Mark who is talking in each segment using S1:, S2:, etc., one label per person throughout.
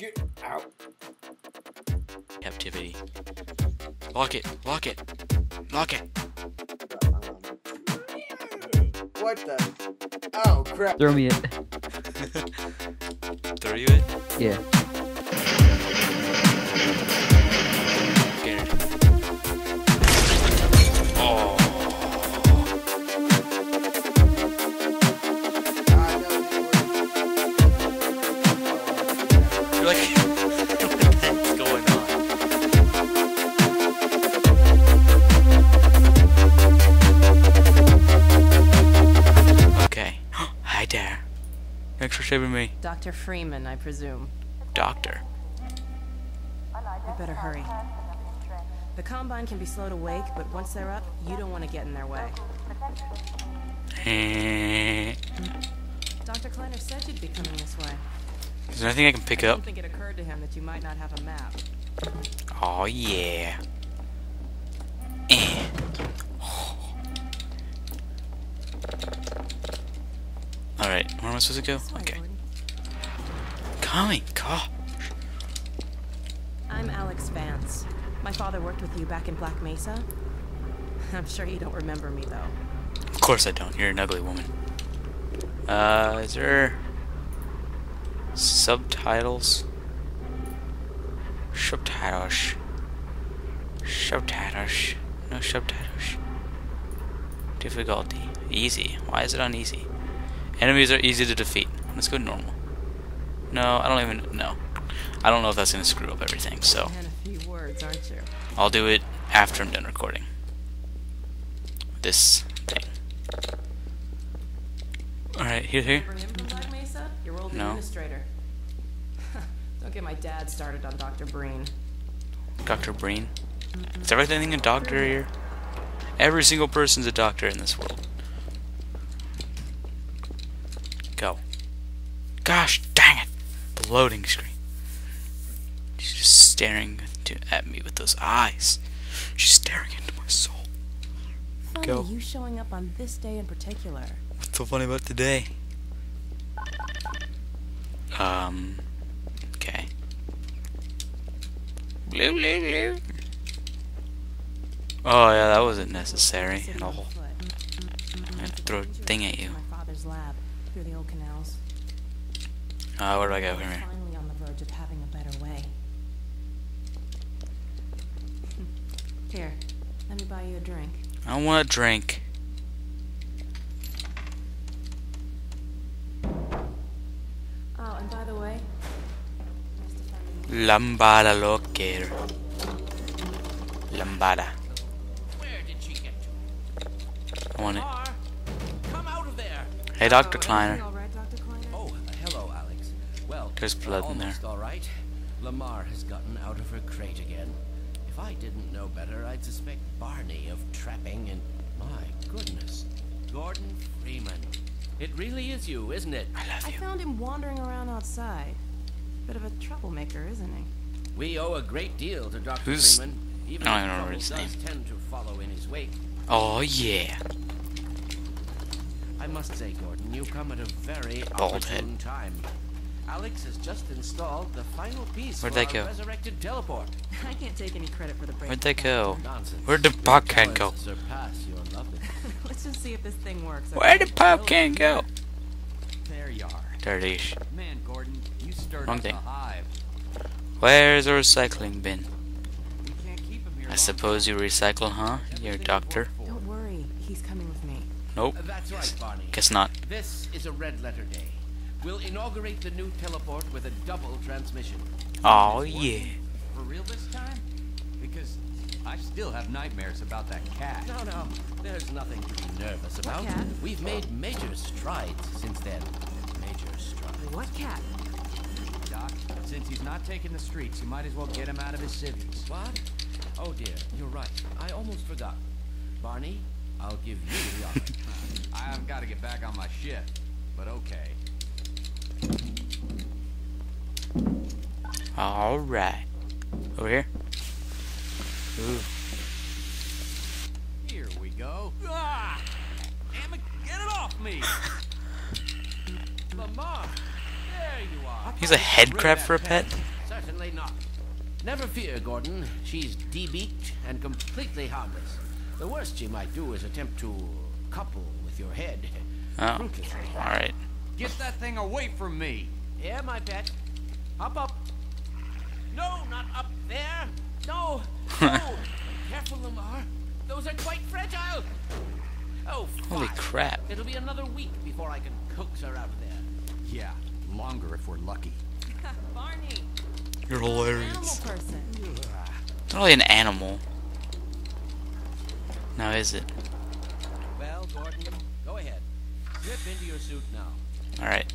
S1: Get out.
S2: Captivity. Lock it. Lock it. Lock it.
S1: What the? Oh crap.
S3: Throw me it.
S2: Throw you it?
S3: Yeah.
S4: Dr. Freeman, I presume.
S2: Doctor.
S4: You better hurry. The Combine can be slow to wake, but once they're up, you don't want to get in their way.
S2: Eh.
S4: Dr. Kleiner said you'd be coming this way.
S2: Is there anything I can pick
S4: I
S2: up?
S4: don't think it occurred to him that you might not have a map.
S2: Oh yeah. Eh. Alright, where am I supposed to go? Okay. Coming, gosh.
S4: I'm Alyx Vance. My father worked with you back in Black Mesa. I'm sure you don't remember me, though.
S2: Of course I don't. You're an ugly woman. Uh, is there subtitles? Subtitles. Subtitles. No subtitles. Difficulty. Easy. Why is it on easy? Enemies are easy to defeat. Let's go normal. No, I don't even know. I don't know if that's gonna screw up everything, so
S4: And a few words.
S2: I'll do it after I'm done recording. This thing. Alright, here, here.
S4: From Black Mesa? Your old
S2: No.
S4: administrator. don't get my dad started on Dr. Breen.
S2: Dr. Breen. Is everything a doctor here? Every single person's a doctor in this world. Go. Gosh dang it! The loading screen. She's just staring to, at me with those eyes. She's staring into my soul.
S4: Funny,
S2: Go.
S4: you showing up on this day in particular.
S2: What's so funny about today? Um. Okay. Blue, blue, blue. Oh yeah, that wasn't necessary at all. I have to throw a thing at you.
S4: My father's lab through the old canals.
S2: Uh, where do I go
S4: We're
S2: here?
S4: finally on the verge of having a better way. Here, let me buy you a drink.
S2: I don't want a drink.
S4: Oh, and by the way, nice to finally meet
S2: Lambada locker. Lambada.
S5: Where did she get to?
S2: I want it.
S5: Come out of there.
S2: Hey, Dr.
S4: you
S2: Kleiner. There's blood in there.
S5: almost all right. Lamarr has gotten out of her crate again. If I didn't know better, I'd suspect Barney of trapping and my goodness, Gordon Freeman. It really is you, isn't it?
S2: I love you.
S4: I found him wandering around outside. Bit of a troublemaker, isn't he?
S5: We owe a great deal to Dr.
S2: Who's-
S5: Freeman. Even
S2: I don't
S5: if
S2: remember his name.
S5: tend to follow in his wake.
S2: Oh yeah.
S5: I must say, Gordon, you come at a very
S2: Bald
S5: opportune time. Alex has just installed the final piece
S2: Where'd
S5: for
S2: they
S5: our
S2: go?
S5: resurrected teleport.
S4: I can't take any credit for the break.
S2: Where'd they go?
S5: Nonsense.
S2: Where'd the
S5: Your
S2: Bobcat go?
S5: talents Surpass your loveliness.
S4: Let's just see if this thing works.
S2: Where
S4: okay?
S2: did Pumpkin go?
S6: There you are.
S2: There it is.
S6: Man, Gordon, you stirred
S2: Wrong thing.
S6: hive.
S2: Where's the recycling bin?
S6: We can't keep him here.
S2: I suppose you recycle, huh? You're a doctor.
S4: Don't worry, he's coming with me.
S2: Nope.
S5: Uh, That's right, Barney.
S2: Guess not.
S5: This is a red letter day. We'll inaugurate the new teleport with a double transmission.
S2: Oh yeah.
S6: For real this time? Because I still have nightmares about that cat.
S5: No, no, there's nothing to be nervous about.
S4: cat?
S5: We've made major strides since then. Major strides.
S4: What cat?
S6: Doc, since he's not taking the streets, you might as well get him out of his civvies.
S5: What? Oh dear, you're right. I almost forgot. Barney, I'll give you the honor.
S6: I've got to get back on my ship, but okay.
S2: Alright. Over here. Ooh.
S6: Here we go. Ah! Damn it, get it off me!
S5: Lamarr, there you are.
S2: He's a head crab for a pet?
S5: Certainly not. Never fear, Gordon. She's debeaked and completely harmless. The worst she might do is attempt to couple with your head.
S2: Oh. Alright.
S6: Get that thing away from me!
S5: Yeah, my pet. Hop up. No, not up there. No, no. Careful, Lamarr. Those are quite fragile. Oh,
S2: Holy
S5: fine.
S2: crap.
S5: It'll be another week before I can coax her out of there.
S6: Yeah, longer if we're lucky.
S4: Barney,
S2: You're
S4: animal
S2: hilarious.
S4: person.
S2: Not really an animal. Now is it?
S5: Well, Gordon, go ahead. Slip into your suit now.
S2: Alright.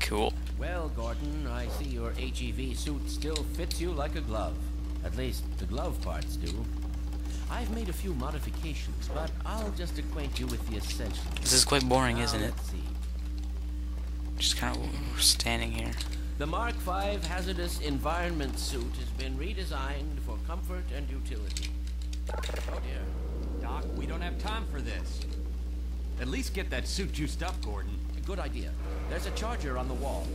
S2: Cool.
S5: Well, Gordon, I see your HEV suit still fits you like a glove. At least the glove parts do. I've made a few modifications, but I'll just acquaint you with the essentials.
S2: This is quite boring,
S5: Now,
S2: isn't it?
S5: Let's see.
S2: Just kind of standing here.
S5: The Mark V hazardous environment suit has been redesigned for comfort and utility. Oh dear.
S6: Doc, we don't have time for this. At least get that suit juiced up, Gordon.
S5: Good idea. There's a charger on the wall.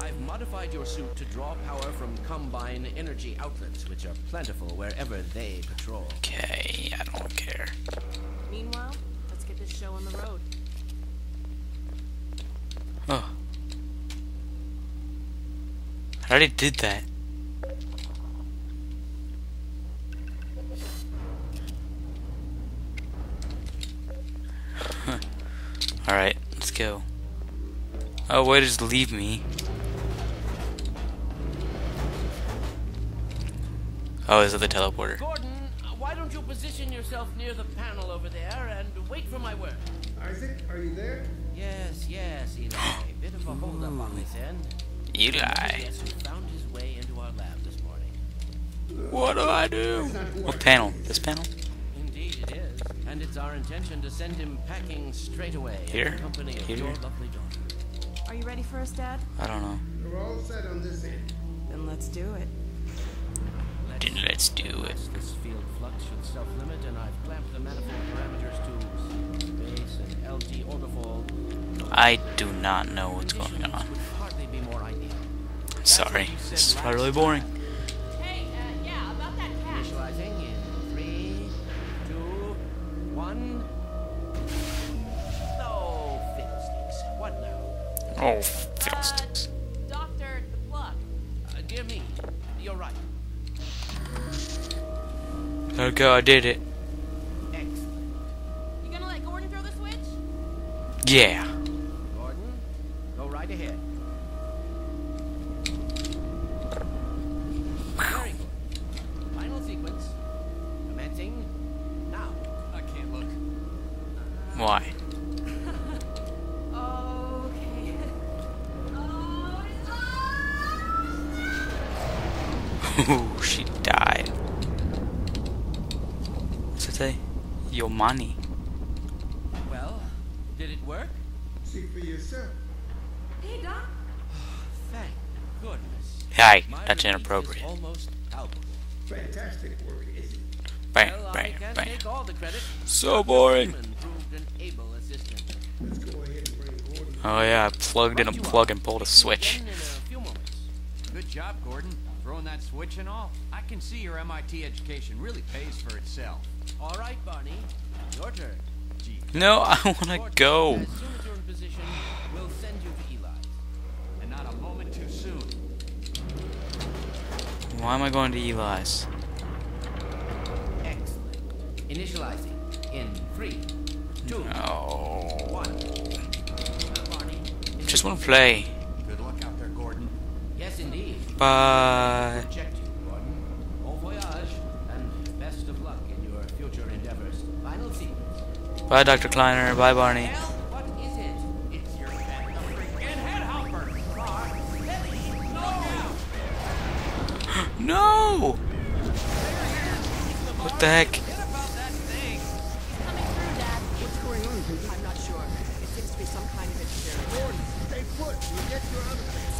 S5: I've modified your suit to draw power from Combine energy outlets, which are plentiful wherever they patrol.
S2: Okay, I don't care.
S4: Meanwhile, let's get this show on the road.
S2: Oh. I already did that. Alright, let's go. Oh, way to just leave me. Oh, is it the teleporter?
S5: Gordon, uh, why don't you position yourself near the panel over there and wait for my word?
S1: Isaac, are you there?
S5: Yes, yes, Eli. Bit of a holdup on this end.
S2: Eli.
S5: Yes, found his way into our lab this morning.
S2: What do I do? What panel? This panel?
S5: Indeed it is. And it's our intention to send him packing straight away in
S2: Here?
S5: the company of
S2: Here?
S5: your lovely daughter.
S4: Are you ready for us, Dad?
S2: I don't know.
S1: We're all set on this end.
S4: Then let's do it.
S2: Then let's do it.
S5: This field flux should self-limit, and I've clamped the manifold parameters to base and LT orbifold.
S2: I do not know what's going on.
S5: would hardly be more ideal.
S2: Sorry. This is probably really boring.
S5: One. No fiddlesticks. What now?
S2: Oh, fiddlesticks.
S4: Doctor, the plug.
S5: Uh, dear me, you're right.
S2: There we go, I did it.
S5: Excellent.
S4: You gonna let Gordon throw the switch?
S2: Yeah. Why?
S4: Okay.
S2: Ooh, she died. What's it say? Your money.
S5: Well, did it work?
S1: See for yourself.
S4: Hey, Doc.
S5: Thank goodness.
S2: Hi, that's inappropriate.
S5: almost palpable.
S1: Fantastic work, isn't it?
S2: Bang,
S5: well, I
S2: bang,
S5: can't
S2: bang.
S5: take all the credit.
S2: So
S5: Dr.
S2: boring.
S5: Freeman proved an able assistant.
S1: Let's go ahead and bring Gordon.
S2: Oh yeah, I plugged in a plug and pulled a switch.
S5: again in a few moments.
S6: Good job, Gordon. Throwing that switch and all. I can see your MIT education really pays for itself.
S5: All right, Barney. Your turn.
S2: No, I wanna
S5: Gordon,
S2: go.
S5: As soon as you're in position, we'll send you to Eli's.
S6: and not a moment too soon.
S2: Why am I going to Eli's?
S5: Excellent. Initializing in three, two,
S2: No.
S5: one. Now, Barney. is
S2: Just wanna play.
S6: Good luck out there, Gordon.
S5: Yes, indeed.
S2: Bye.
S5: Checked you, Gordon. Bon voyage, and best of luck in your future endeavors. Final sequence.
S2: Bye, Dr. Kleiner. Bye, Barney.
S5: Hell, what is it?
S6: It's your head, the hopper.
S5: Car, Billy, no!
S2: No! What the heck?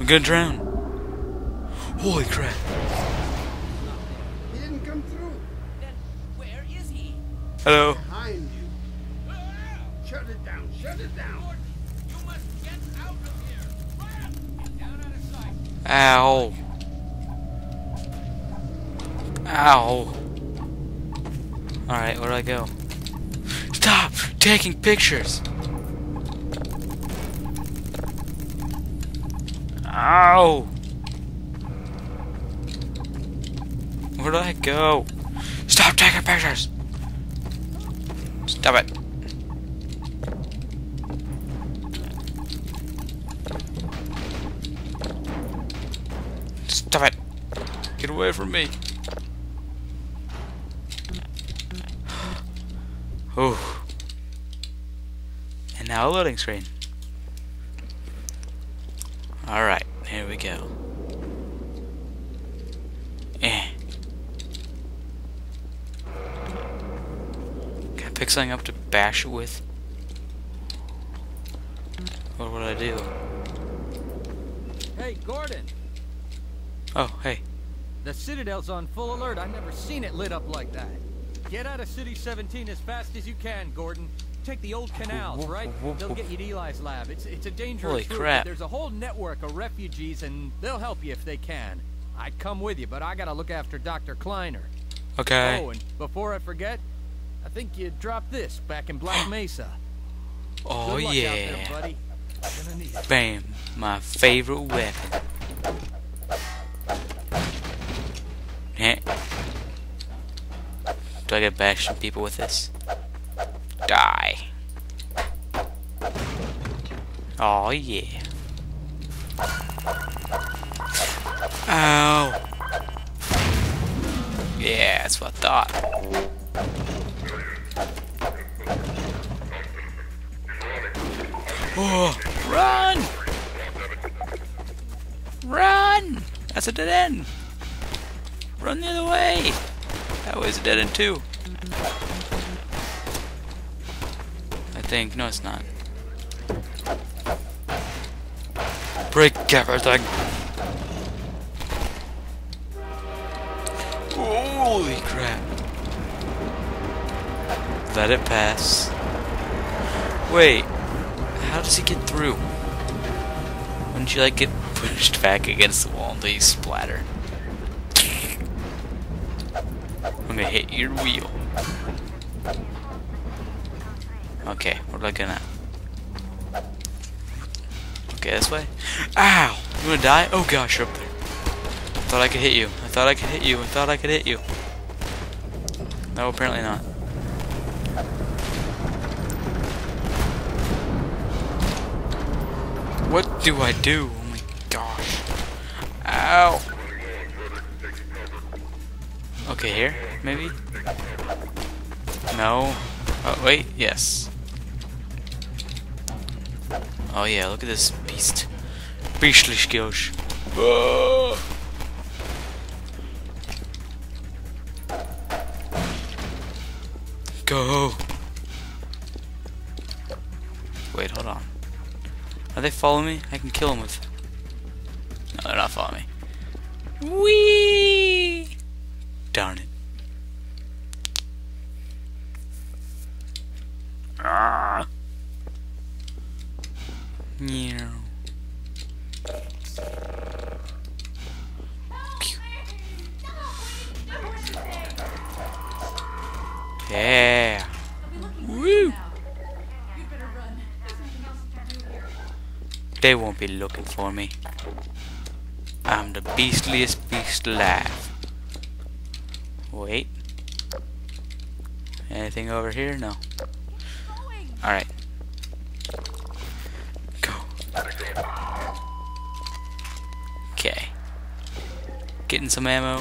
S4: I'm
S2: gonna drown. Holy crap.
S1: He didn't come through.
S5: Then where is he?
S2: Hello.
S1: Behind you. Shut it down. Shut it down.
S5: You must get out of here. Down out of sight.
S2: Ow. Ow. Alright, where do I go? Stop taking pictures! Ow! Where do I go? Stop taking pictures! Stop it. Stop it. Get away from me. Oh. And now a loading screen. Alright, here we go. Eh. Can I pick something up to bash it with? What would I do?
S6: Hey, Gordon.
S2: Oh, hey.
S6: The Citadel's on full alert. I've never seen it lit up like that. Get out of City 17 as fast as you can, Gordon. Take the old canals, right? They'll get you to Eli's lab. It's it's a dangerous
S2: Holy
S6: route,
S2: crap.
S6: There's a whole network of refugees, and they'll help you if they can. I'd come with you, but I gotta look after Dr. Kleiner.
S2: Okay.
S6: Oh, and before I forget, I think you dropped this back in Black Mesa.
S2: Oh, yeah.
S6: there, buddy. Gonna need it.
S2: Bam. My favorite weapon. Do I get bash some people with this? Die. Oh yeah. Ow. Yeah, that's what I thought. Oh, run! Run! That's a dead end. Run the other way. That way's a dead end too. Think. No, it's not. Break everything. Holy crap. Let it pass. Wait. How does he get through? Wouldn't you like get pushed back against the wall until you splatter? I'm gonna hit your wheel. Okay, we're looking at. Okay, this way. Ow! You wanna die? Oh gosh, you're up there. I thought I could hit you. I thought I could hit you. I thought I could hit you. No, apparently not. What do I do? Oh my gosh. Ow. Okay, here, maybe? No. Oh, wait, yes. Oh yeah, look at this beast. Beastly skills. Go. Wait, hold on. Are they following me? I can kill them with. No, they're not following me. Whee! Darn it. Ah. Meow. Yeah. Woo! They won't be looking for me. I'm the beastliest beast alive. Wait. Anything over here? No. Alright. Go. Okay. Getting some ammo.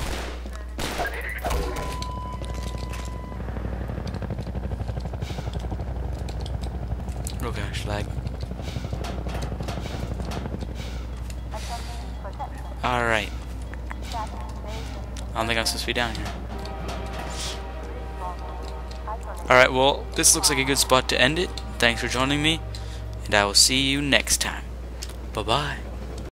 S2: Lag. Alright. don't think I'm supposed to be down here. Alright, well, this looks like a good spot to end it. Thanks for joining me, and I will see you next time. Bye-bye.